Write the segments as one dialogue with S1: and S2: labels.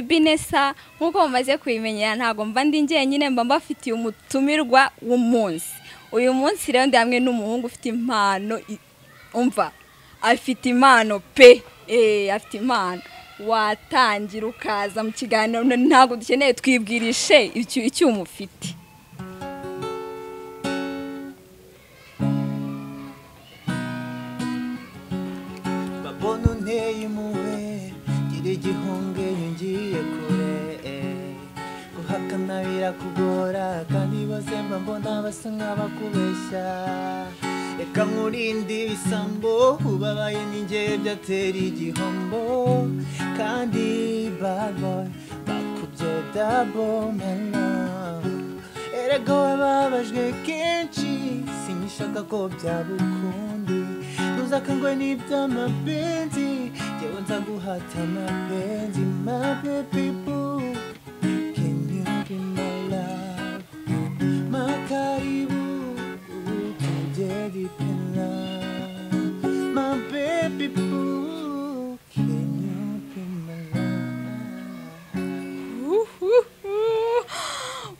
S1: binesa nk'uko mumaze kubimenyera ntabwo mba ndi njyenyine mba mbafitiye umutumirwa w'umunsi. Uyu munsi rero ndi hamwe n'umuhungu ufite impano umva afite impano pe eh afite impano. Watangira ukaza mu kiganiro ntabwo dukeneye twibwirishe icyo umufite
S2: babona unteye impuhwe igihunge ngiye kure. Guhakana birakugora kandi bose mba mbona basa nk'abakubeshya. Reka nkurinde ibisambo ubabaye ninjye byatera igihombo. Kandi bad boy bakubye dabo mana erega wababajwe kenshi sinishaka ko byaba ukundi. Ntuzakangwe n'iby'amapenzi jyewe nza guhata amapenzi my baby boo can you be my love. My karibu tujye deep in love. My baby boo can you be my love.
S1: Uhuhu.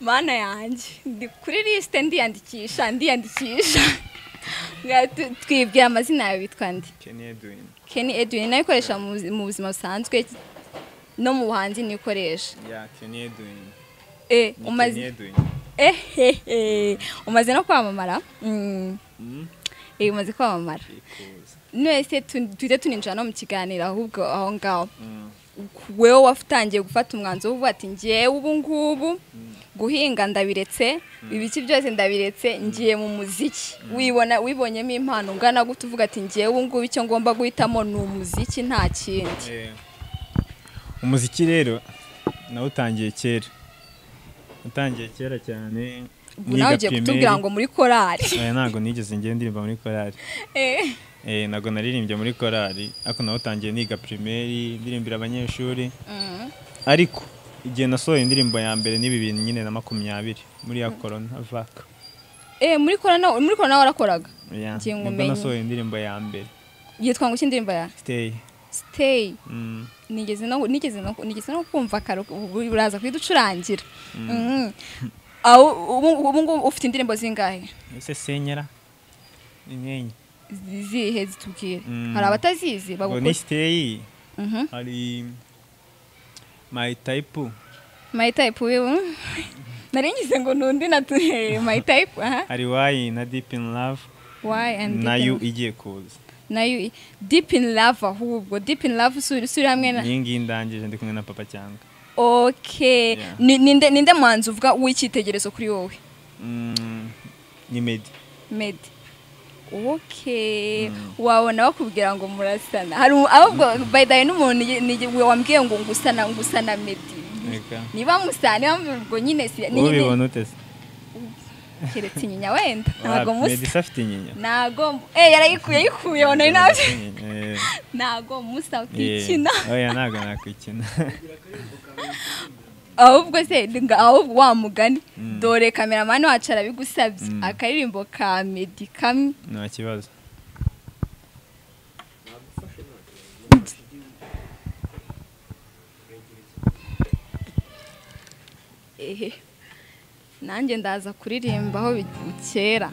S1: mana yanjye ndi kuri lisite ndiyandikisha ndiyandikisha Nga tu- twibwira amazina yawe witwa ndi
S2: Kenny Edwin.
S1: Nayo ikoresha mu buzi- mu buzima busanzwe no mu buhanzi nikoresha
S2: yeah Kenny Edwin.
S1: Eh
S2: Ni
S1: umaze no kwamamara? Mm.
S2: Mm.
S1: eh umaze kwamamara.
S2: Ikuza.
S1: nese tu- tuhite tuninjira no mu kiganiro ahubwo aho ngaho.
S2: Mm.
S1: wewe watangiye gufata umwanzuro uvuga ati ngewe ubu ngubu. Guhinga ndabiretse ibiki byose ndabiretse ngiye mu muziki. Wibona wibonyemo impano ungana gute uvuga ati ngewe ubu ngubu icyo ngomba guhitamo ni umuziki nta kindi.
S2: Eh, umuziki rero nawutangiye kera. Utangiye kera cyane
S1: nawe ugiye kutubwira ngo muri korari
S2: aya ntabwo nigeze ngenda ndirimba muri korali.
S1: Eh,
S2: eh ntabwo naririmbye muri korali ariko nawutangiye niga primaire ndirimbira abanyeshuri.
S1: Mm.
S2: ariko igihe nasohoye indirimbo ya mbere ni bibiri nyine na makumyabiri muri ya corona vaka
S1: Eh, muri korana muri korana warakoraga. Ngiye ngumenye.
S2: nasohoye indirimbo ya mbere.
S1: Yitwa ngo indirimbo ya?
S2: Stay.
S1: Stay.
S2: Mm.
S1: nigeze no nigeze no nigeze no kumva karo uraza kuyiducurangira Mhm. aho ubu ubu ngubu ufite indirimbo zingahe?
S2: Ese senyera. Inyenye.
S1: Zihe zitubwire.
S2: Mm.
S1: hari abatazizi?
S2: Ngo ni
S1: bagukora
S2: stay.
S1: Mhm.
S2: hari my type.
S1: Wewe? Nari ngize ngo nundi na aha.
S2: Hari why? Na deep in love.
S1: Why and deep
S2: na
S1: yo
S2: igiye kuza
S1: na yo deep in love ahubwo deep in love suri hamwe na
S2: iyi ngiyi ndangije ndi kumwe na papa cyangwa.
S1: Ni- ninde mwanzi uvuga w'icyitegererezo kuri wowe
S2: Mm, ni medi.
S1: Medi. Okay. Wabona bakubwira ngo murasana. Hari ahubwo way n'umuntu wambwiye ngo ngusana ngusana Medi. Niba musana mvugo nyine
S2: ubibona ute se
S1: keretse inyinya wenda. Ntago
S2: medi
S1: musa.
S2: se afite inyinya
S1: Nago eh yarayikuye yikuye ona na byo.
S2: Eh,
S1: Nago musa
S2: eh,
S1: utikina.
S2: oya ntabwo nakwikina
S1: Ahubwo se ahubwo wa mugani.
S2: Mm.
S1: Dore kameramani wacu arabigusabye.
S2: Mm.
S1: Akaririmbo ka Medi kamwe.
S2: nta kibazo
S1: nanjye ndaza kuririmba aho bi- bikera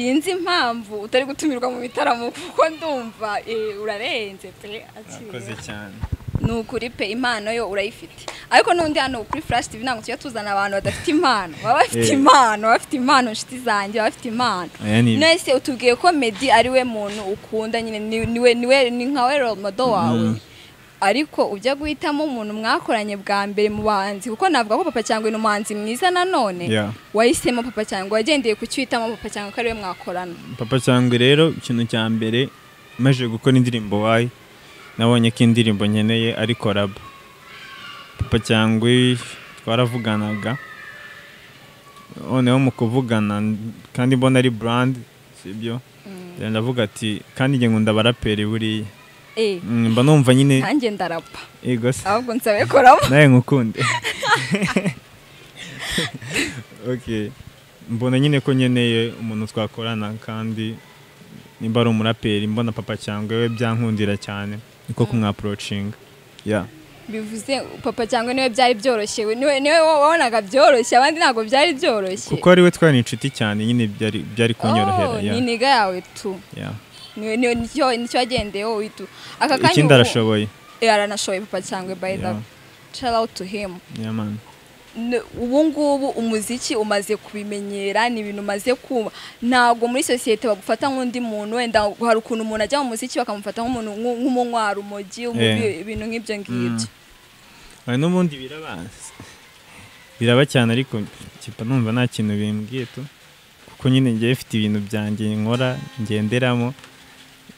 S1: sinzi impamvu utari gutumirwa mu bitaramo kuko ndumva eh, urarenze pe
S3: Urakoze cyane.
S1: Ni ukuri pe impano yo urayifite. Ariko n'undi hano kuri flash tv ntabwo tujya tuzana abantu badafite impano. Baba bafite
S3: Eh.
S1: impano bafite impano nshuti zanjye baba bafite impano. Nese utubwiye ko Meddy ari we muntu ukunda nyine ni- ni we ni we ni nka we role model wawe.
S3: Mm.
S1: Ariko ujya guhitamo umuntu mwakoranye bwa mbere mu bahanzi kuko navuga ko papa cyangwa ni umuhanzi mwiza nanone wahisemo papa cyangwa wagendeye ku cyo uhitamo papa cyangwa ko ari we mwakorana.
S3: Papa cyangwa rero ikintu cya mbere maze gukora indirimbo wayi nabonye ko indirimbo nkeneye ari korabo papa cyangwa twaravuganaga noneho mu kuvugana kandi mbona ari burandi sibyo ndavuga ati kandi njye nkunda abaraperi buriya. Mm, mba numva nyine
S1: nanjye ndarapa
S3: ego se.
S1: Ahubwo nsabe koramo
S3: nawe nkukunde okay mbona nyine ko nkeneye umuntu twakorana kandi nimba ari umuraperi mbona papa cyangwa we byankundira cyane. Niko kumwaporocinga ya
S1: bivuze papa cyangwa ni we byari byoroshye we- ni we wabonaga byoroshye abandi ntabwo byari byoroshye.
S3: Kuko ari we twari inshuti cyane nyine byari byari kunyorohera.
S1: Oh,
S3: ya
S1: ni niga yawe tu. Ni cyo ni cyo wagendeyeho witu aka kanya
S3: ikindi
S1: ubu-
S3: arashoboye
S1: Eh, aranashoboye papa cyangwa by the way. Shout out to him. Ubu ngubu umuziki umaze kubimenyera ni ibintu umaze kumva ntabwo muri sosiyete bagufata nk'undi muntu wenda hari ukuntu umuntu ajya mu muziki bakamufata nk'umuntu nk'u- nk'umunywa
S3: Eh.
S1: ibintu nk'ibyo ngibyo.
S3: Hari n'ubundi biraba biraba cyane ariko kipa numva nta kintu bimbwiye tu kuko nyine ngiye mfite ibintu byanjye nkora ngenderamo.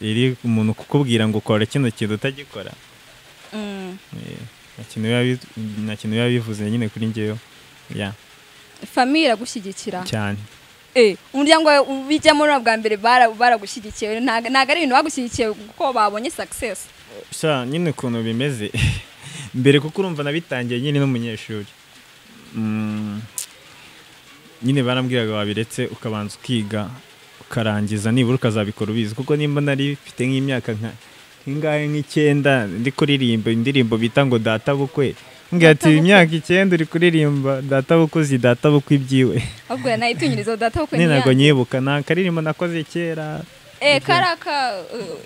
S3: Iri umuntu kukubwira ngo ukora kino kintu utagikora.
S1: Mm.
S3: eh, nta kintu biba bivuze nyine kuri njyewe. Ya.
S1: Famiye iragushyigikira.
S3: Cyane.
S1: Eh, umuryango wawe ubijyamo na bwa mbere bara- baragushyigikiye ntabwo ari ibintu bagushyigikiye kuko babonye success.
S3: Sha nyine ukuntu bimeze. Mbere kuko urumva nabitangiye nyine n'umunyeshuri. Mm, nyine barambwiraga wabiretse ukabanza ukiga. Ukarangiza nibura ukazabikora ubizi. Kuko nimba nari mfite nk'imyaka nka nk'ingahe nk'icyenda ndi kuririmba indirimbo bita ngo data bukwe ati
S1: bukwe.
S3: imyaka icyenda uri kuririmba data bukwe uzi data bukwe ibyiwe.
S1: Ahubwo yanayitunyiriza data kuko
S3: nyine ntabwo nyibuka ni akaririmbo nakoze kera.
S1: Eh karaka eh,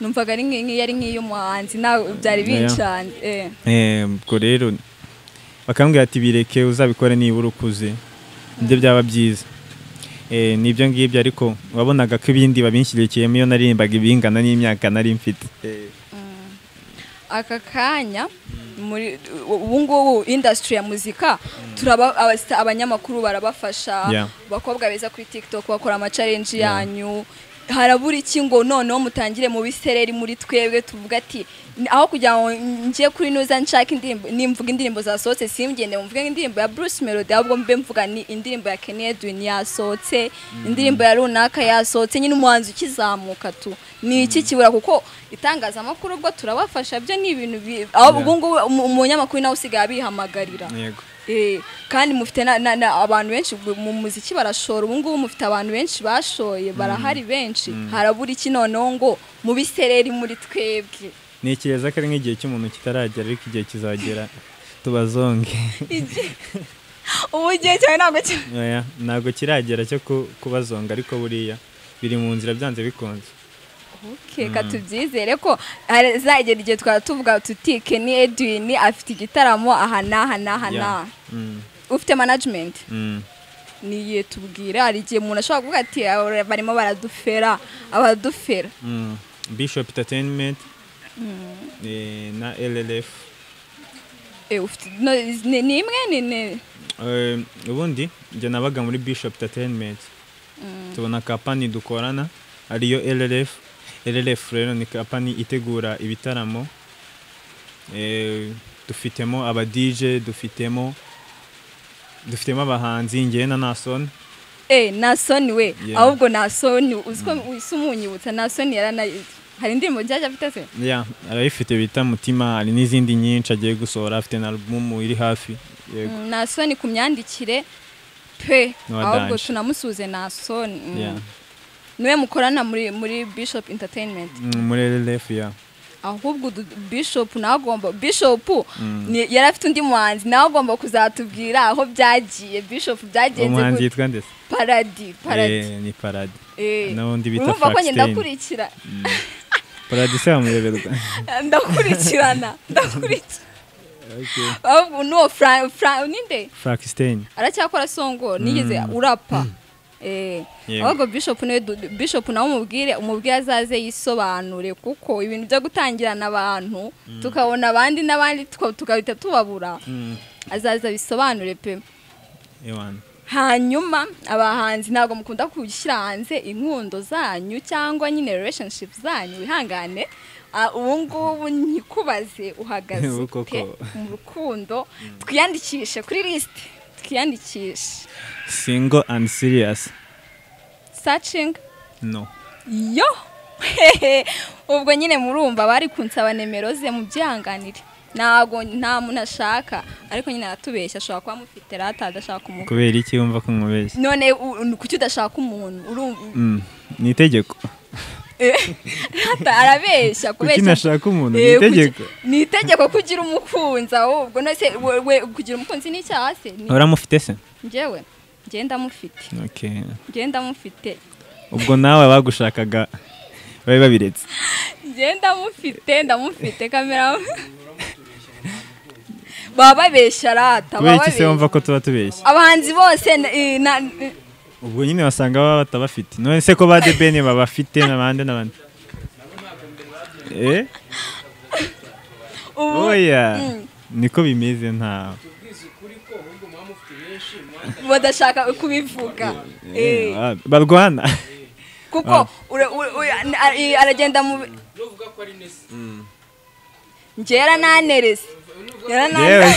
S1: numvaga ari nk'iyi yari nk'iy'umuhanzi nawe byari
S3: Yeah.
S1: bincanze eh.
S3: Ubwo rero bakambwira ati bireke uzabikore nibura ukuze. Nibyo byaba byiza. Ni byo ngibyo ariko wabonaga ko ibindi babinshyigikiyemo iyo naririmbaga ibingana n'imyaka nari mfite. Eh,
S1: aka kanya ubu ngubu industry ya muzika turaba abanyamakuru barabafasha abakobwa beza kuri TikTok bakora ama challenge
S3: Yeah.
S1: yanyu harabura iki ngo noneho mutangire mu bisereri muri twebwe tuvuga ati "Ni- aho kugira ngo njye kuri nuza nshaka indirimbo nimvuga indirimbo zasohotse simgende mvuge indirimbo ya Bruce Melody ahubwo mbe mvuga ni indirimbo ya Kenny Edwin yasohotse indirimbo ya runaka yasohotse nyine umuhanzi ukizamuka tu. Ni iki kibura? Kuko itangazamakuru ubwo turabafasha byo ni ibintu bi- aho ubu ngubu umu- umunyamakuru nawe usigaye abihamagarira.
S3: Yego.
S1: Kandi mufite abantu benshi mu muziki barashora. Ubu ngubu mufite abantu benshi bashoye barahari benshi. Harabura iki noneho ngo mu bisereri muri twebwe?
S3: Ntekereza ko ari nk'igihe cy'umuntu kitaragera ariko igihe kizagera tubazonge.
S1: Ubu igihe cyawe ntabwo
S3: kiragera cyo ku- kubazonga ariko buriya biri mu nzira byanze bikunze.
S1: Okay, ka tubyizere ko hazagera igihe twaba tuvuga tuti Kenny Edwin afite igitaramo aha n'aha n'aha n'aha
S3: Mm,
S1: ufite management?
S3: Mm.
S1: niye tubwira hari igihe umuntu ashobora kuvuga ati "Ah, barimo baradufera abadufera.
S3: Mm. bishop entertainment. Eh, na llf
S1: Eh, ni imwe ni
S3: Eh, ubundi njye nabaga muri bishop entertainment. Tubona kapani dukorana ariyo llf llf rero ni kapani itegura ibitaramo. Eh, dufitemo aba dj dufitemo dufitemo abahanzi njyewe na nasoni
S1: Eh, Nasoni we ahubwo Nasoni uziko wise umunyibutsa Nasoni yarana hari indirimbo nshyashya afite se?
S3: Ya arayifite bita mutima hari n'izindi nyinshi agiye gusohora afite na alubumu iri hafi. Yego.
S1: Mm, Nasoni ku myandikire pe ahubwo tunamusuze Nasoni mm.
S3: Ni
S1: we mukorana muri muri Bishop Entertainment.
S3: Mm, muri llf ya
S1: ahubwo bishop nawe agomba bishop ni- yari afite undi muhanzi nawe agomba kuzatubwira aho byagiye. Bishop byagenze
S3: muhanzi
S1: gute?
S3: yitwa ndetse
S1: paradi paradi.
S3: Eh, ni paradi.
S1: Eh,
S3: n'undi bita
S1: urumva ko
S3: Frank Stein.
S1: ndakurikira.
S3: Paradi se wamuyoberwa?
S1: Ndakurikirana ndakurikira. N'uwo Fra- Fra- ninde
S3: Frankenstein
S1: aracyakora songo nigeze urapa. Ahubwo bishop ni we du- bishop nawe umubwire umubwire azaze yisobanure kuko ibintu byo gutangirana abantu tukabona abandi n'abandi tugahita tubabura. Azaza bisobanure pe. Hanyuma abahanzi ntabwo mukunda gushyira hanze inkundo zanyu cyangwa nyine relationship zanyu wihangane. Ah, ubu ngubu nkikubaze uhagaze mu rukundo. Twiyandikishe kuri lisite twiyandikishe
S3: single and serious.
S1: Searching?
S3: No.
S1: Yo! Hehe. ubwo nyine murumva bari kunsaba nimero ze mu byihanganire. Ntabwo nta muntu ashaka. Ariko nyine aratubeshya ashobora kuba amufite rata adashaka umuntu.
S3: Kubera iki wumva ko nkubeshya?
S1: None kuki udashaka umuntu? Urumva?
S3: Mm, ni itegeko.
S1: Arabeshya
S3: kuki
S1: kubeshya.
S3: Nashaka umuntu ni
S1: Eh,
S3: itegeko
S1: ni itegeko kugira umukunzi ahubwo none se we- kugira umukunzi ni icyaha se?
S3: Uramufite se?
S1: Njyewe ndamufite.
S3: Okay
S1: njyewe ndamufite.
S3: Ubwo nawe bagushakaga babe babiretse.
S1: Njyewe ndamufite ndamufite kamera baba babeshya rata
S3: kubera
S1: baba
S3: iki se wumva ko tuba tubeshya.
S1: Abahanzi bose eh,
S3: ubwo nyine wasanga baba batabafite. None se ko ba debeni babafite n'abandi n'abandi eh? Oya. Niko bimeze nta
S1: badashaka kubivuga. Eh,
S3: Ah, barwana.
S1: Kuko ura- ura- ura- a- eh, aragenda mu njye yarananerese
S3: yewe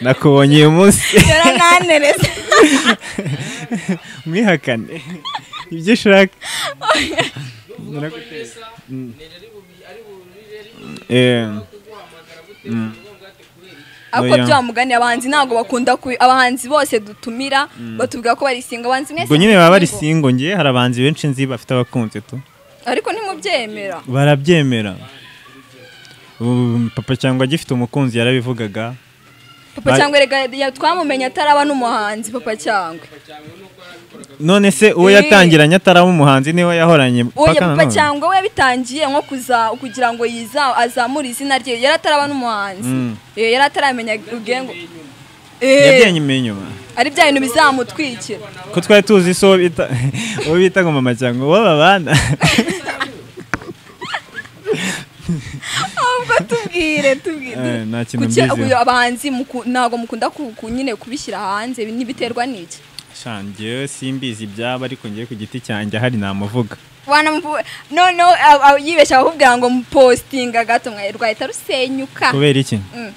S3: nakubonye uyu munsi
S1: yarananerese
S3: mwihakane ibyo ushaka
S1: ariko bya mugani abahanzi ntabwo bakunda abahanzi bose dutumira batubwira ko bari singo abahanzi mwese
S3: ubwo nyine baba bari singo ngiye hari abahanzi benshi nzi bafite abakunzi tu
S1: ariko ntimubyemera
S3: barabyemera papa cyangwa agifite umukunzi yarabivugaga.
S1: Papa cyangwa twamumenye ataraba n'umuhanzi papa cyangwa.
S3: None se uwo
S1: Eh.
S3: yatangiranye ataraba umuhanzi ni
S1: we
S3: yahoranye
S1: papa cyangwa we yabitangiye nko kugira ngo azamure izina rye. Yari ataraba n'umuhanzi.
S3: Mm.
S1: Eh, yari ataramenya ubwengo Eh,
S3: yabyenyemeye inyuma
S1: ari bya bintu bizamutwikira.
S3: Ko twari tuzi so uwo bita ngo mama cyangwa uwo babana
S1: ahubwo tubwire tubwire.
S3: Eh, nta kintu
S1: abahanzi ntabwo mukunda ku- ku- nyine kubishyira hanze? Ntibiterwa n'iki?
S3: Sha njyewe simbizi ibyaba ariko ngiye ku giti cyanjye ahari namuvuga.
S1: A- yibeshya bakubwira ngo mupositinga gato rwahita rusenyuka.
S3: Kubera iki?
S1: Mm.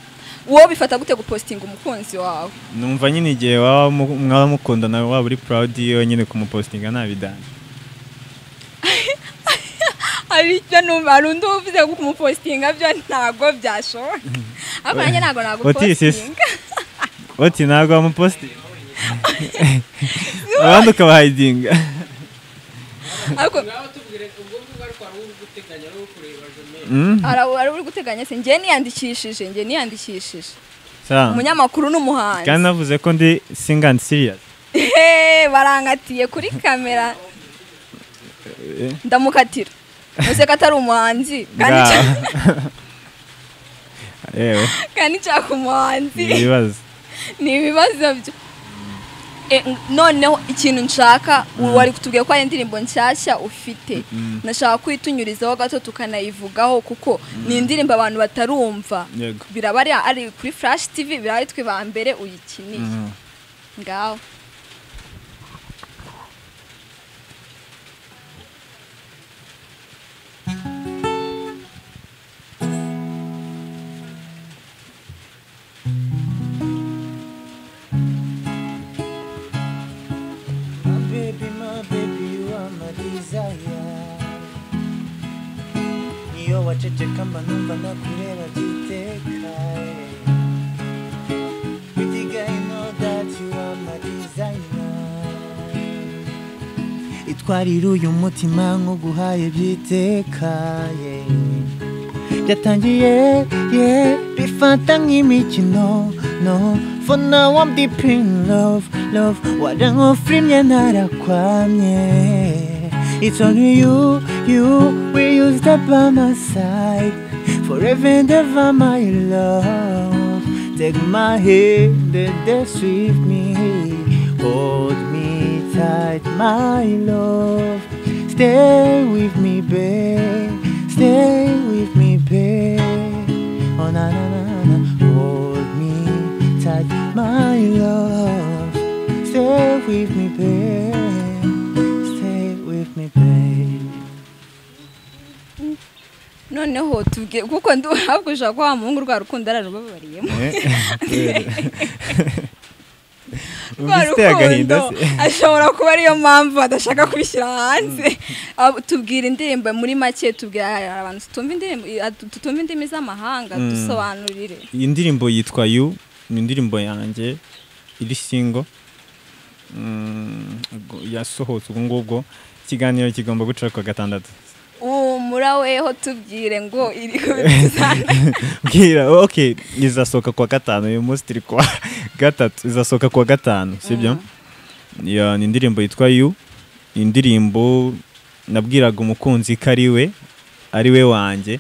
S1: wowe bifata gute gupositinga umukunzi wawe?
S3: Numva nyine igihe waba mwaba mukundana waba uri proud yiwe nyine kumupostinga ntabidani
S1: hari icyo numva hari undi uvuze ko kumupositinga byo ntabwo byashoboka. Ariko nanjye ntabwo nagupositinga
S3: oti ntabwo wamupostinga abandi ukabahayidinga
S1: ariko
S3: Mm?
S1: hari hari uri guteganya se? Njye niyandikishije njye niyandikishije. Umunyamakuru n'umuhanzi.
S3: Kandi navuze ko ndi single and serious.
S1: Hehe, barangatiye kuri kamera.
S3: Eh,
S1: ndamukatira. Ese ko atari umuhanzi kandi nshaka- umuhanzi
S3: ni ibibazo.
S1: Ni ibibazo byo. E, noneho ikintu nshaka wari kutubwiye ko hari indirimbo nshyashya ufite. Nashaka kuyitunyurizaho gato tukanayivugaho kuko ni indirimbo abantu batarumva. Biraba ari ari kuri flash tv biraba ari twe ba mbere uyikiniye.
S3: Mm.
S1: ngaho.
S2: Desire. Iyo waceceka mba numva nakureba byiteka. Pretty girl, you know that you are my designer. Itwarira uyu mutima nk'uguhaye byiteka. yeah. byatangiye yeah bifata nk'imikino no for now I'm deep in love love warankofrimye narakwamye it's only you you will you step by my side. Forever and ever my love. Take my hand and dance with me. Hold me tight my love. Stay with me babe. Stay with me babe. Oh na na na na. Hold me tight my love. Stay with me babe
S1: noneho tubwiye kuko nduhabwije ko wa muhungu rwa rukundo ararubabariyemo
S3: agahinda
S1: rukundo
S3: se
S1: ashobora kuba ariyo mpamvu adashaka kubishyira hanze. Abo- tubwira indirimbo muri make tubwira abantu tutumva indimi z'amahanga
S3: Mm.
S1: dusobanurire.
S3: Iyi ndirimbo yitwa yu ni indirimbo yanjye iri singo Mm, yasohotse ubwo ngubwo ikiganiro kigomba guca ku wa gatandatu.
S1: Umura weho tubwire ngo
S3: bwira ok izasohoka ku wa gatanu uyu munsi turi ku wa gatatu izasohoka ku wa gatanu sibyo Ya, ni indirimbo yitwa yu indirimbo nabwiraga umukunzi ko ari we ari we wanjye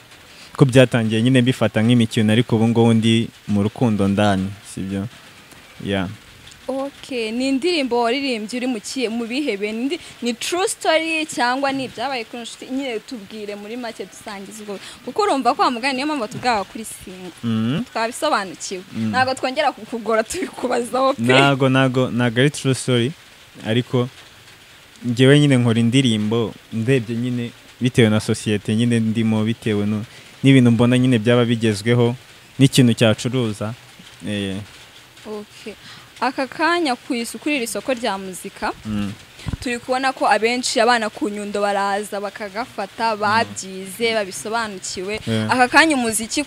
S3: ko byatangiye nyine mbifata nk'imikino ariko ubu ngubu ndi mu rukundo ndani sibyo ya
S1: ok ni indirimbo waririmbye uri mu kihe mu bihebe? Ni indi- ni true story cyangwa ni ibyabaye kuri inshuti nyine tubwire muri make dusangize ubwo. Kuko urumva ko mugani niyo mpamvu tubwaga kuri singa
S3: Mhm.
S1: twabisobanukiwe.
S3: Mm.
S1: ntabwo twongera kukugora tubikubazaho pe.
S3: Ntago ntago ntago ari true story. Ariko njyewe nyine nkora indirimbo ndebye nyine bitewe na sosiyete nyine ndimo bitewe n'ibintu mbona nyine byaba bigezweho n'ikintu cyacuruza eh.
S1: Aka kanya ku isu kuri iri soko rya muzika.
S3: Mm,
S1: turi kubona ko abenshi abana ku nyundo baraza bakagafata babyize babisobanukiwe.
S3: Yeah.
S1: aka kanya umuziki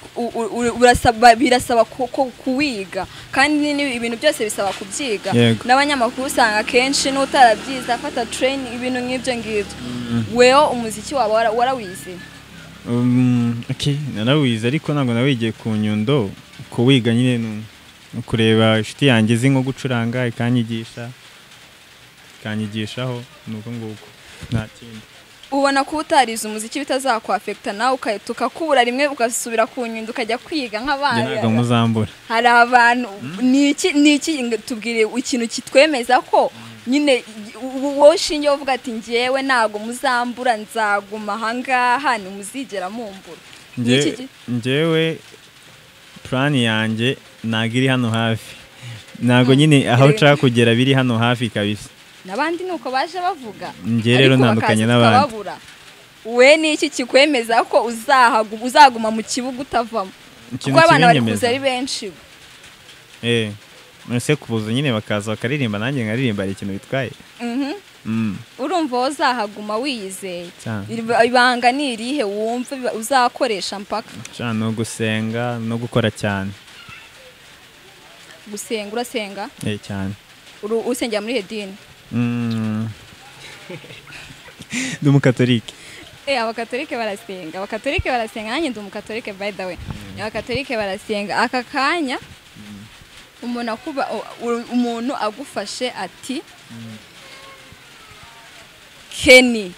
S1: birasaba ku- ku- kuwiga. Kandi ibintu byose bisaba kubyiga. N'abanyamakuru usanga akenshi n'utarabyize afata training ibintu nk'ibyo ngibyo. Weho umuziki waba wara- warawize?
S3: Um, okay, narawize ariko ntabwo nawigiye ku nyundo. Kuwiga nyine ni ni ukureba inshuti yanjye izi nko gucuranga ikanyigisha ikanyigishaho ni uko nguko nta kindi.
S1: Ubona ko utarize umuziki bitazakwafekita nawe ukahita ukakubura rimwe ugasubira ku nyundo ukajya kwiga
S3: Njye ntabwo muzambura.
S1: Hari abantu ni iki ni iki tubwire ikintu kitwemeza ko nyine u- wowe ushingiye uvuga ati ngewe ntabwo muzambura nzaguma ahangaha ntimuzigera mumbura. Ni
S3: Nge-
S1: iki ki-
S3: njyewe purani yanjye ntabwo iri hano hafi. Ntabwo nyine aho
S1: Rero-
S3: nshaka kugera biri hano hafi kabisa.
S1: N'abandi ni uko baje bavuga.
S3: Njye rero ntandukanye n'abandi.
S1: we ni iki kikwemeza ko uzaguma mu kibuga utavamo? Kuko abana bari kuza ari benshi.
S3: Eh ese kubuza nyine bakaza bakaririmba nanjye nkaririmba hari ikintu bitwaye.
S1: Mhm.
S3: Mm,
S1: urumva wowe uzahaguma wiyizeye. Ibanga ni irihe? Wumva uzakoresha mpaka.
S3: No gusenga no gukora cyane.
S1: Gusenga urasenga?
S3: Eh cyane.
S1: Uru- usengera muri hedini
S3: Mm. ndi umukatolike.
S1: Eh, abakatolike barasenga. Abakatolike barasenga. Nanjye ndi umukatolike by the way. Abakatolike barasenga. Aka kanya umuntu akuba umuntu agufashe ati keni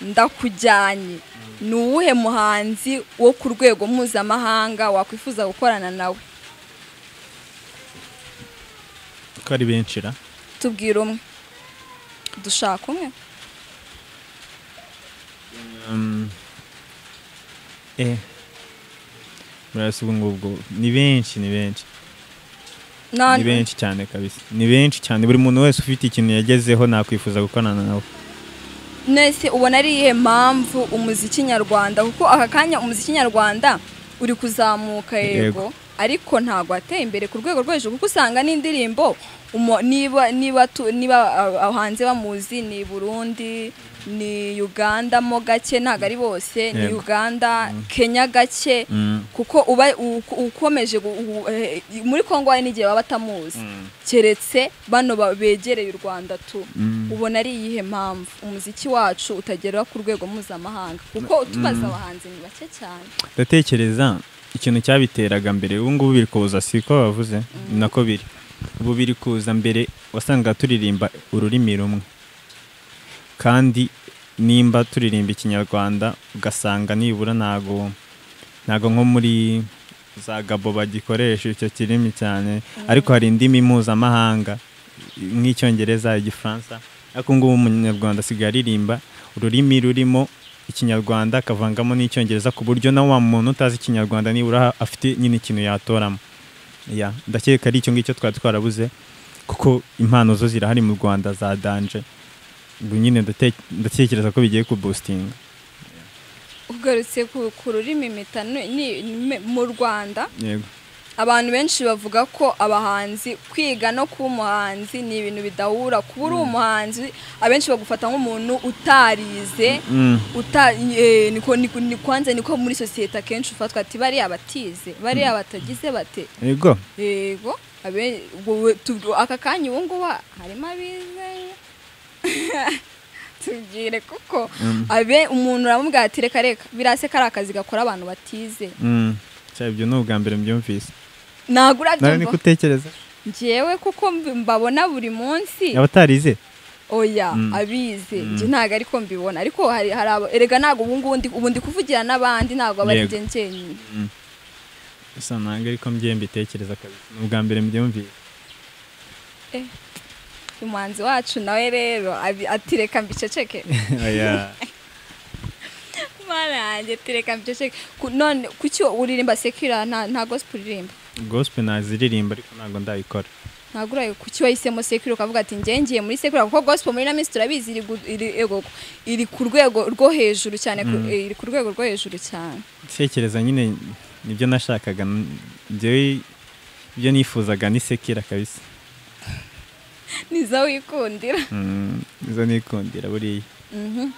S1: ndakujyanye. Ni uwuhe muhanzi wo ku rwego mpuzamahanga wakwifuza gukorana nawe?
S3: Ko ari benshi ra
S1: tubwire umwe dushaka umwe
S3: Um, eh murasi ubu ngubwo ni benshi ni benshi ni benshi cyane kabisa ni benshi cyane buri muntu wese ufite ikintu yagezeho nakwifuza gukorana nawe
S1: nese ubona ari iyihe mpamvu umuziki nyarwanda kuko aka kanya umuziki nyarwanda uri kuzamuka Yego. Ariko ntabwo wateye imbere ku rwego rwo hejuru kuko usanga n'indirimbo niba niba niba hanze bamuzi ni burundi ni uganda mo gake ntabwo ari bose ni uganda kenya gake
S3: Mm.
S1: kuko uba ukomeje eh, muri kongo hari n'igihe baba batamuzi. Keretse bano ba- begereye u rwanda tu.
S3: Mm.
S1: ubona ari iyihe mpamvu? Umuziki wacu utagera ku rwego mpuzamahanga kuko tubaza abahanzi ni bake cyane.
S3: Ndatekereza ikintu cyabiteraga mbere ubu ngubu biri kuza si ko bavuze ni nako biri. Ubu biri kuza mbere wasanga turirimba ururimi rumwe. Kandi nimba turirimba ikinyarwanda ugasanga nibura ntago ntago nko muri za gabo bagikoresha icyo kirimi cyane. Ariko hari indimi mpuzamahanga nk'icyongereza igifaransa. Ariko ngubu umunyarwanda asigaye aririmba ururimi rurimo ikinyarwanda akavangamo n'icyongereza ku buryo na wa muntu utazi ikinyarwanda nibura afite nyine ikintu yatoramo. Ya ndakeka ari icyo ngicyo twari twarabuze kuko impano zo zirahari mu rwanda za danje. Ubwo nyine ndate- ndatekereza ko bigiye kubustinga
S1: ugarutse ku, ku rurimi ni- mu rwanda?
S3: Yego.
S1: Abantu benshi bavuga ko abahanzi kwiga no kuba umuhanzi ni ibintu bidahura. Kuba uri umuhanzi abenshi bagufata nk'umuntu utarize
S3: Mm,
S1: niko ni kwanza niko muri sosiyete akenshi ufatwa ati bariya batize bariya batagize bate?
S3: Yego.
S1: Yego. Aka kanya ubu ngubu harimo abize. Tubwire kuko
S3: Mm.
S1: abe umuntu uramubwira ati reka reka birase kari akazi gakora abantu batize.
S3: Mm, ibyo ni ubwa mbere mbyumvise.
S1: Ntabwo
S3: nawe
S1: urabyumva
S3: niko utekereza
S1: njyewe kuko mbabona buri munsi.
S3: Abatarize
S1: oya
S3: Mm.
S1: abize.
S3: Mm.
S1: njye ntabwo ariko mbibona. Ariko hari hari abo erega ntabwo ubu ndi- kuvugira n'abandi ntabwo aba ari njye njyenyine.
S3: Gusa ntabwo ariko mbyembe mbitekereza kabisa. Ni ubwa mbere mbyumvise
S1: umuhanzi wacu nawe rero abi- ati reka mbiceceke.
S3: Oya.
S1: mana yanjye ati reka mbiceceke. None kuki uririmba sekira? Nta gospel uririmba.
S3: Gospel naziririmba ariko ntabwo ndabikora
S1: ntabwo uraye kuki wahisemo sekira ukavuga ati njye ngiye muri sekira kuko gospel muri ino minsi turabizi iri ku rwego rwo hejuru cyane
S3: Mm.
S1: iri ku rwego rwo hejuru cyane.
S3: Tekereza nyine ni byo nashakaga ibyo nifuzaga ni sekira kabisa.
S1: Nizo wikundira.
S3: Mm, izo nikundira buriya.
S1: Mhm.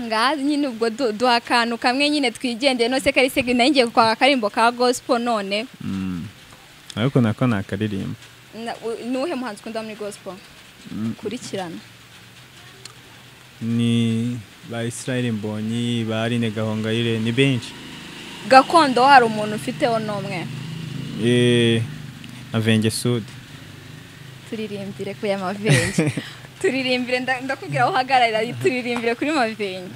S1: ngaha nyine ubwo du- duha akantu kamwe nyine twigendeye no sekari sekari na yo ngiye kwa akarimbo ka gospel none.
S3: Mm. Ariko nako nakaririmba
S1: Na- u- ni uwuhe muhanzi ukunda muri gospel? Kurikirana.
S3: Ni ba Israel Mbonyi ba Aline Gahongayire ni benshi.
S1: Gakondo hari umuntu ufiteho n'umwe?
S3: Eh na Venge Sud.
S1: Turirimbire ku ya mavenge turirimbire nda- ndakubwira aho uhagararira turirimbire kuri mavenge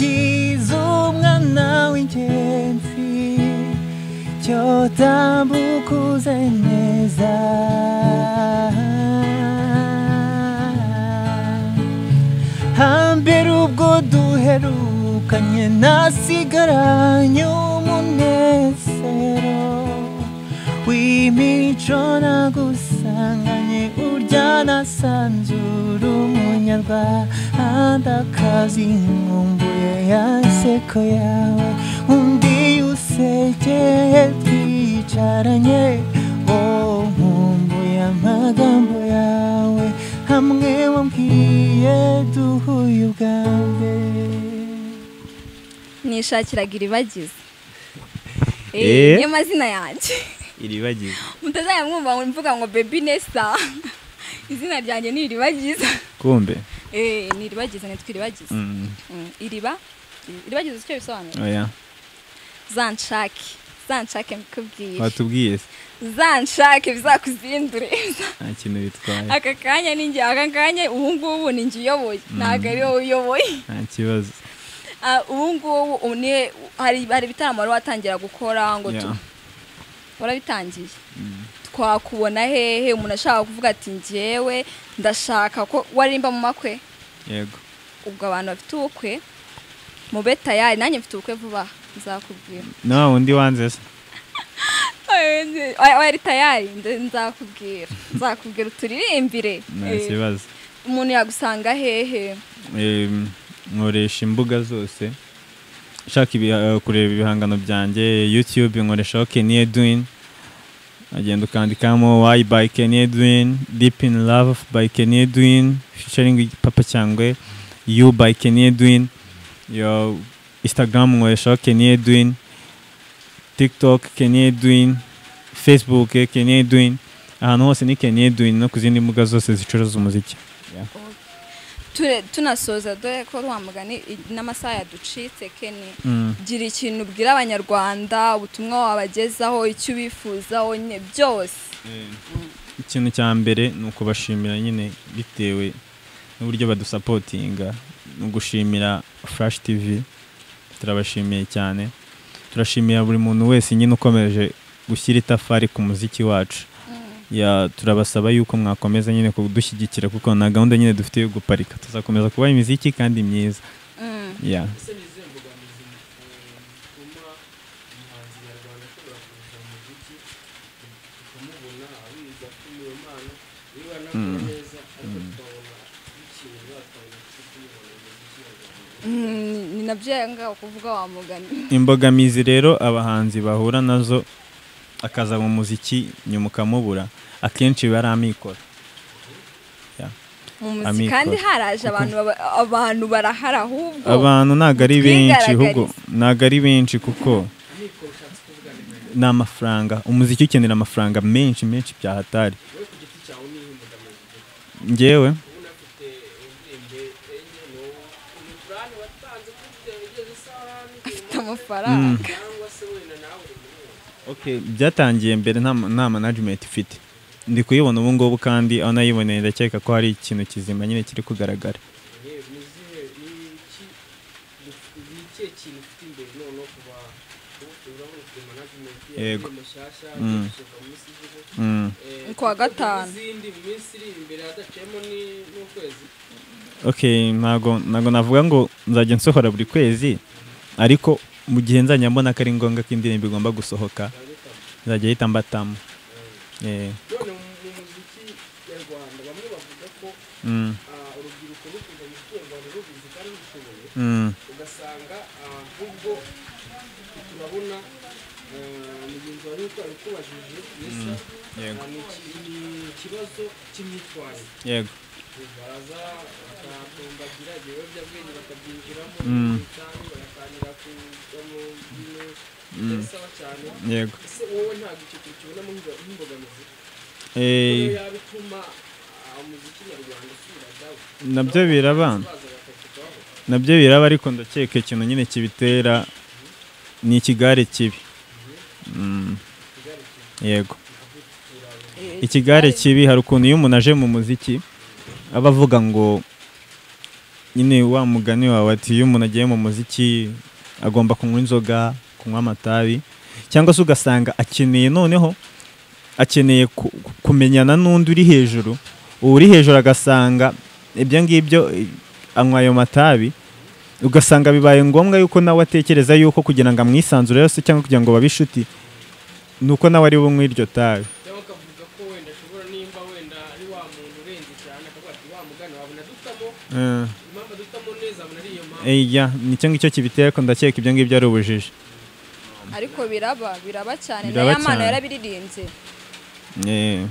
S2: iriba ryiza umwana w'ingenzi cyo tambuka uze neza hambere ubwo duherukanye nasigaranye umunezero w'imico nagusanganye urya nasanzura umunyarwandakazi nkumbuye ya seko yawe undi usekeye twicaranye oh nkumbuye amagambo yawe hamwe wambwiye duhuye ubwa mbere
S1: nishakiraga iribagiza
S3: Eh?
S1: Eh, niyo mazina yanjye
S3: iribagiza
S1: mutazajya mwumva ngo mvuga ngo baby nesa izina ryanjye ni iribagiza
S3: kumbe.
S1: Eh ni iribagiza nitwa iribagiza
S3: Mm,
S1: Mm, iriba iribagiza icyo bisobanura
S3: oya
S1: zanshake zanshake mbikubwiye
S3: watubwiye se?
S1: Zanshake bizakuzindure.
S3: Nta kintu bitwaye.
S1: Aka kanya ni njye aka kanya ubu ngubu ni njye uyoboye. Ntabwo ari wowe uyoboye.
S3: Nta kibazo.
S1: Ah, ubu ngubu hari ibitaramo wari watangira gukora ngo tu. Warabitangiye twakubona hehe? Umuntu ashaka kuvuga ati njyewe ndashaka ko waririmba mu makwe?
S3: Yego.
S1: Ubwo abantu bafite ubukwe mube tayari nanjye mfite ubukwe vuba nzakubwira.
S3: Na undi wanze se?
S1: Wari tayari nzakubwira. Nzakubwira uturirimbire
S3: nta
S1: Eh, umuntu yagusanga hehe?
S3: Nkoresha imbuga zose. Ushaka eh, kureba ibihangano byanjye. Youtube nkoreshaho Kenny Edwin. Agenda ukandikamo why by Kenny Edwin deep in love by Kenny Edwin featuring papa cyangwe you by Kenny Edwin yo instagram nkoreshaho Kenny Edwin tiktok Kenny Edwin facebook Kenny Edwin. Ahantu hose ni Kenny Edwin no ku zindi mbuga zose zicuruza umuziki.
S1: Tunasoza dore ko wa mugani n'amasaha yaducitse keni
S3: Mm.
S1: gira ikintu ubwira abanyarwanda ubutumwa wabagezaho icyo ubifuzaho nyine byose.
S3: Ikintu cya mbere ni ukubashimira nyine bitewe n'uburyo badusapotinga ni ugushimira flash tv turabashimiye cyane. Turashimira buri muntu wese nyine ukomeje gushyira itafari ku muziki wacu. Turabasaba yuko mwakomeza nyine kudushyigikira kuko na gahunda nyine dufite yo guparika. Tuzakomeza kubaha imiziki kandi myiza.
S1: Mm.
S3: ya.
S4: Ese ni nyarwanda
S1: Mm, na byo ngaho kuvuga wa mugani.
S3: Imbogamizi rero abahanzi bahura na zo akaza mu muziki nyuma ukamubura akenshi biba ari amikoro.
S1: Mu muziki kandi haraje abantu abantu barahari ahubwo
S3: abantu ntabwo ari benshi ahubwo ntabwo ari benshi kuko
S4: ni
S3: amafaranga. Umuziki ukenera amafaranga menshi menshi bya hatari.
S4: Wowe ku giti cyawe nihe mbogamizi ufite
S3: ngewe
S4: ubu unafite
S3: byatangiye mbere nta management ifite ndi kuyibona ubu ngubu kandi aho nayiboneye ndakeka ko hari ikintu kizima nyine kiri kugaragara Yego. Mm. mm.
S4: Eh,
S1: Ku wa
S4: kuko
S1: gatanu.
S3: ntago ntago navuga ngo nzajya nsohora buri kwezi ariko mu gihe nzajya mbona ko ari ngombwa ko indirimbo igomba gusohoka nzajya ahita mbatamo. Eh, mm,
S4: ah, urubyiruko rukunda umuziki nyarwanda rubizi kandi rubishoboye
S3: mm,
S4: ugasanga ah, ahubwo turabona ah, mugenzi wawe abikubajije nisa
S3: yego.
S4: ah, ni ikibazo cy'imyitwarire.
S3: Yego.
S4: Baraza bakatumbagira ibiyobyabwenge bakabyinjiramo
S3: Mm.
S4: cyangwa bagatangira kujya mu bintu
S3: Mm.
S4: cyane.
S3: Yego.
S4: Ese wowe ntabwo icyo kintu kibonamo nk'imbo- nk'imbogamizi
S3: Eh,
S4: Iyo yaba ituma ah, umuziki nyarwanda usubira dawe
S3: na byo biraba
S4: baza na
S3: byo biraba ariko ndakeka ikintu nyine kibitera ni ikigare kibi. Mm, yego. Ikigare kibi hari ukuntu iyo umuntu aje mu muziki aba avuga ngo nyine wa mugani wawe ati iyo umuntu agiye mu muziki agomba kunywa inzoga kunywa amatabi. Cyangwa se ugasanga akeneye noneho akeneye ku- kumenyana n'undi uri hejuru. Uwo uri hejuru agasanga ibyo ngibyo anywa ayo matabi ugasanga bibaye ngombwa yuko nawe atekereza yuko kugira ngo amwisanzure yose cyangwa kugira ngo babe inshuti ni uko nawe ari bunywe iryo tabi
S4: cyangwa akavuga ko wenda ashobora nimba wenda ari wa muntu urenze cyane akavuga ati wa mugani wabona dutamo
S3: Eh,
S4: impamvu dutamo neza abona ari iyo mpamvu
S3: eya ni cyo ngicyo kibitera ariko ndakeka ibyo ngibyo ari ubujiji.
S1: Ariko biraba biraba cyane. Nayo
S3: cyane.
S1: yarabiririmbye
S3: Eh,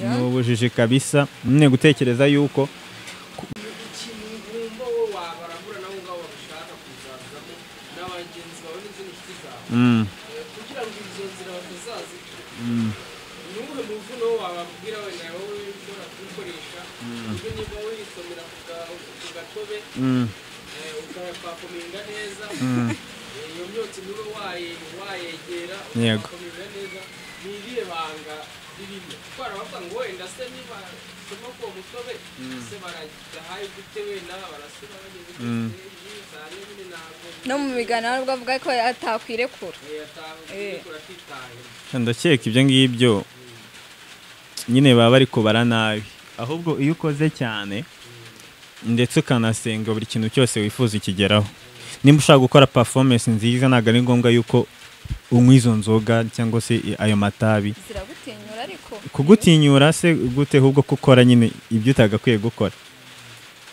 S1: Eh,
S3: ni ubujiji kabisa. Nyine gutekereza yuko
S4: ikintu wumva wowe wabaragura nawe ngaho bashaka kuzazamo n'abagenzi bawe n'izindi nshuti zawe
S3: mm,
S4: Eh, kugira ngo izo nzira batazazi
S3: mm,
S4: ni uwuhe muvuno wababwira wenda wowe ushobora kuwukoresha uburyo niba wisomera ku ga- ku
S3: mm,
S4: ukapakuminga neza
S3: mm.
S4: eh, iyo myotsi niba waye- wayegera
S3: Yego.
S4: ukapakuminga neza ni irihe banga ririmo kuko hari abavuga ngo wenda se niba soma ku uwo mutobe se baradahaye gute wenda
S3: Mm.
S4: sare nyine ntabwo
S1: no mu biganiro ni bwo avuga ko atakwirekura
S4: Eh,
S1: Eh.
S3: ndakeka ibyo ngibyo nyine baba bari kubara nabi ahubwo iyo ukoze cyane ndetse ukanasenga buri kintu cyose wifuza ukigeraho. Nimba ushaka gukora performance nziza ntabwo ari ngombwa yuko unywa izo nzoga cyangwa se ayo matabi. Kugutinyura se gute? Ahubwo ko ukora nyine ibyo utagakwiye gukora.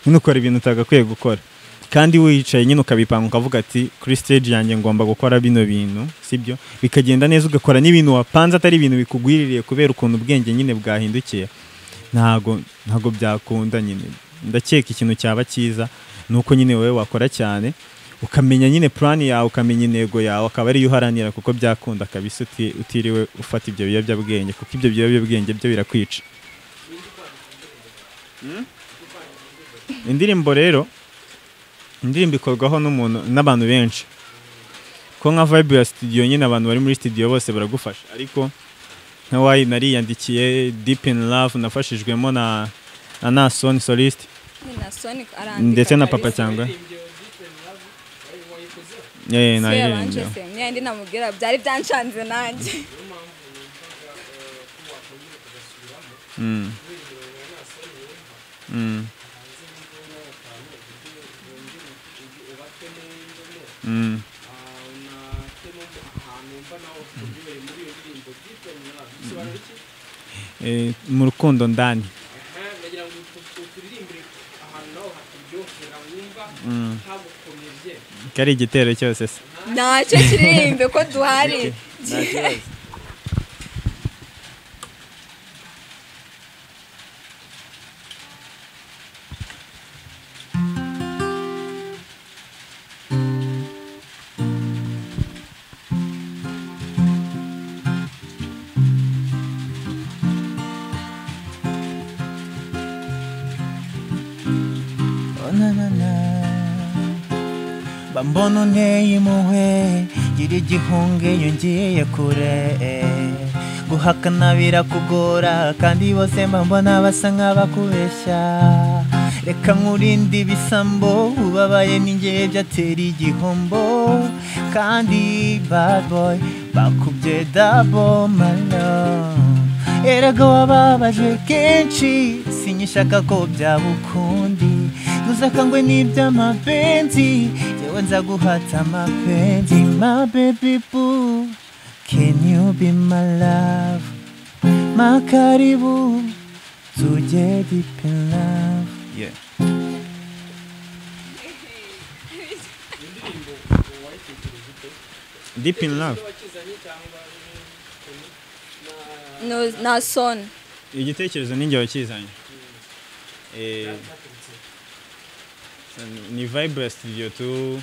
S3: Nyine ukora ibintu utagakwiye gukora. Kandi wicaye nyine ukabipanga ukavuga ati kuri stage yanjye ngomba gukora bino bintu sibyo? Bikagenda neza ugakora n'ibintu wapanze atari ibintu bikugwiririye kubera ukuntu ubwenge nyine bwahindukiye. Ntago ntago byakunda nyine. Ndakeka ikintu cyaba cyiza ni uko nyine wowe wakora cyane ukamenya nyine plan yawe ukamenya intego yawe akaba ariyo uharanira kuko byakunda kabisa uti- utiriwe ufata ibyo biyobyabwenge kuko ibyo biyobyabwenge byo birakwica. Hmm? indirimbo rero indirimbo ikorwaho n'umuntu n'abantu benshi. Ko nka vibe ya studio nyine abantu bari muri studio bose baragufasha. Ariko nka wayi nariyandikiye deep in love nafashijwemo na ana soni soliste ndetse na papa cyangwa
S1: ndi namubwira byari byanshanze nanjye
S3: mu rukundo ndani kari igitero cyose se
S1: ntacyo kiririmbe ko duhari
S2: na, na, na. Bambona unteye impuhwe gira igihunge iyo ngiye kure. Guhakana birakugora kandi bose mbambona basa nk'abakubeshya. Reka nkurinde ibisambo ubabaye ninjye byatera igihombo. Kandi bad boy bakubye dabo malo erega wababaje kenshi sinyishaka ko byaba ukundi ntuzakangwe n'iby'amapenzi yewe nza guhata amapenzi my baby boo can you be my love? My karibu tujye deep in love. Yeah.
S3: deep in love?
S4: Na
S1: No- na son.
S3: Igitekerezo ninjye wakizanye eh. Ni vibe studio tu.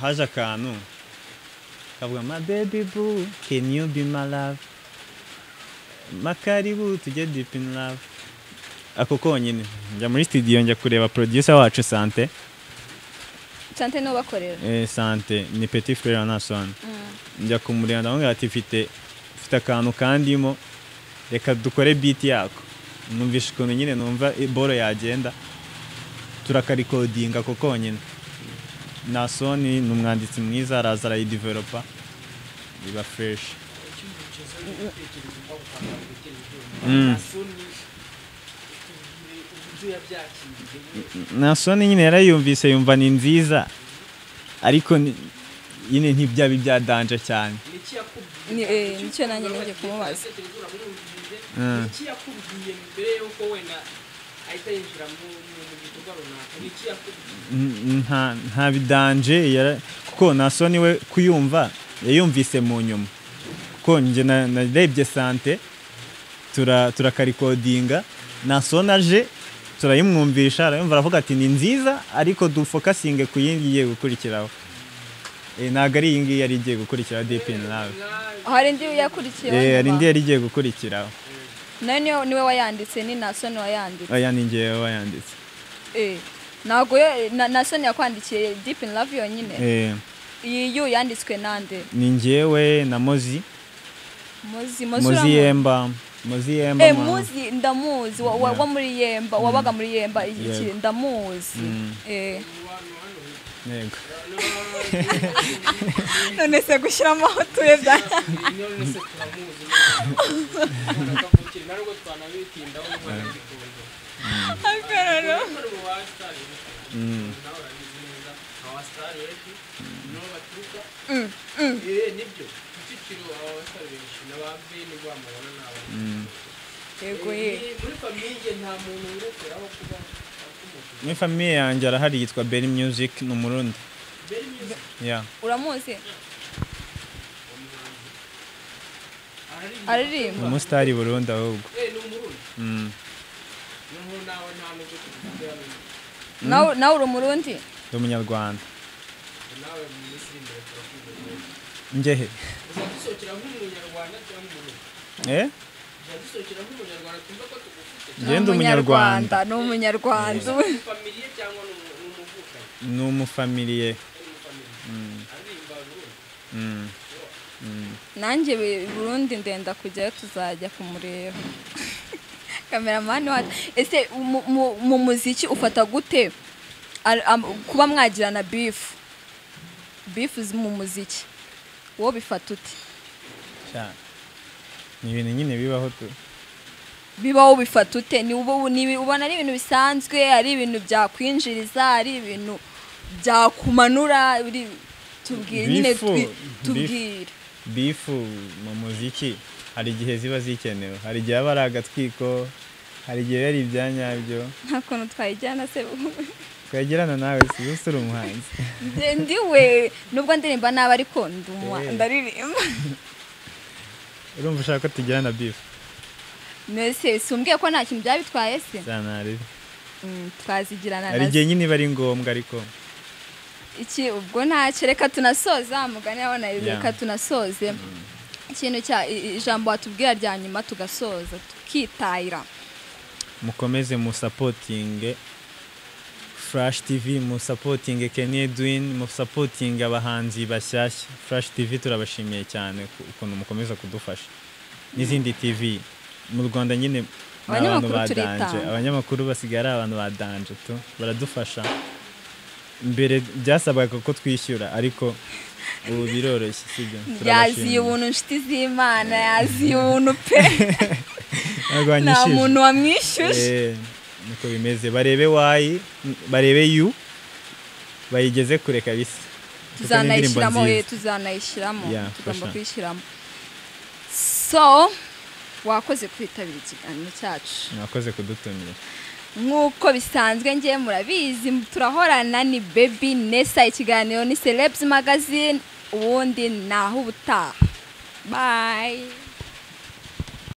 S3: Haje akantu kavuga ma baby boo can you be my love? Makaribu tujye deep in love. Ako konyine. Njya muri studio njya kureba producer wacu sante.
S1: Sante niwo bakorera.
S3: Eh, sante ni petit frere wa nason
S1: Mm.
S3: njya kumureba ndamubwira ati mfite mfite akantu kandimo reka dukore beat yako. Numvisha ukuntu nyine numva boro yagenda. Turakarikodinga ko konyine. Nasoni ni umwanditsi mwiza araza
S4: aho utanga ibitekerezo
S3: Mm.
S4: nasoni
S3: nyine yarayumvise yumva ni nziza. Ariko nyine ntibyaba ibya danje cyane.
S4: Eh,
S1: ni cyo nanjye ngiye kumubaza.
S4: Ahita yinjira mu gikorwa runaka
S3: nta nta bidanje kuko nasoni we kuyumva yayumvise mu nyuma. Kuko njye na- narebye sante tura turakarikodinga nasoni aje turayimwumvisha arayumva aravuga ati ni nziza ariko dufokasinge ku yindi igiye gukurikiraho. Eh, ntabwo ari iyi ngiyi yari igiye gukurikiraho in love
S1: hari indi
S3: Eh, hari indi yari igiye gukurikiraho.
S1: Na yo ni we wayanditse? Ni na soni wayanditse?
S3: Oya ni ngewe wayanditse.
S1: Eh, ntabwo yo- na- na soni yakwandikiye deep in love yonyine.
S3: Eh,
S1: iyi yu yanditswe nande?
S3: Ni ngewe na mozi.
S1: Muzi muzi
S3: mozi
S1: uramu-
S3: yemba. Mozi yemba
S1: Eh, muzi ndamuzi wa- wo muri yemba wabaga muri yemba iki
S3: Yego.
S1: ndamuzi.
S3: Mm.
S1: Eh,
S3: yego
S1: none se gushyiramo aho utuye bya
S4: none se turamuzi ntabwo twanabitindaho w'igikondo
S1: akararo
S4: muri famiye
S3: yanjye arahari yitwa Berry Music ni umurundi.
S1: Uramuzi aririmba
S3: umusitari i Burundi ahubwo
S4: eh ni umurundi
S3: Mm.
S4: noneho nawe
S1: uri umurundi
S3: ndi umunyarwanda ngehe eh ndi umunyarwanda
S1: ni umunyarwanda
S4: ni famiye cyangwa ni umu- ni umuvukanyi
S3: ni umufamiliye
S1: nanjye burundi ndenda kujyayo tuzajya kumureba. Kameramani wacu. Ese mu- mu- mu muziki ufata gute? Kuba mwagirana bifu bifu zi- mu muziki. Wowe bifata ute
S3: Sha. ni ibintu nyine bibaho tu.
S1: Bibaho bifata ute? Ubona ari ibintu bisanzwe ari ibintu byakwinjiriza ari ibintu byakumanura tubwire nyine tubwire.
S3: bifu mu muziki hari igihe ziba zikenewe. Hari igihe aba ari agatwiko hari igihe biba ari ibya nyabyo.
S1: Nta kuntu twayijyana se
S3: twegerana nawe si gusa uri umuhanzi.
S1: Ndiwe nubwo ndirimba nabi ariko ndumwa
S3: Eh.
S1: ndaririmba.
S3: Urumva ushaka ko tugirana bifu
S1: mbese sumbwiye ko nta kintu byaba bitwaye se Mm, twazigirana
S3: hari igihe nyine iba ari ngombwa ariko.
S1: Iki ubwo ntacyo reka tunasoza mugani
S3: Yeah.
S1: reka tunasoze. Ikintu cya ijambo watubwira rya nyuma tugasoza tukitahira.
S3: Mukomeze musapotinge furashi tivi musapotinge keni edwin musapotinge abahanzi bashyashya. Furashi tivi turabashimiye cyane ku- ukuntu mukomeza kudufasha. N'izindi tivi mu rwanda nyine ni abantu badanje.
S1: turitanga.
S3: abanyamakuru basigaye ari abantu badanje tu baradufasha. Mbere byasabwaga ko twishyura ariko ubu biroroshye sibyo
S1: yaziye ubuntu inshuti z'imana yaziye ubuntu pe. Nta muntu wamwishyuje
S3: Eh, niko bimeze. Barebe wayi barebe yu bayigeze kure kabisa
S1: tuzanayishyiramo eh, tuzanayishyiramo
S3: Yeah,
S1: tugomba kuyishyiramo so wakoze kwitabira ikiganiro cyacu.
S3: Mwakoze kudutumira.
S1: Nk'uko bisanzwe ngiye murabizi turahorana ni baby nesa ikiganiro ni celebs magazine ubundi naho ubutaha. Bye.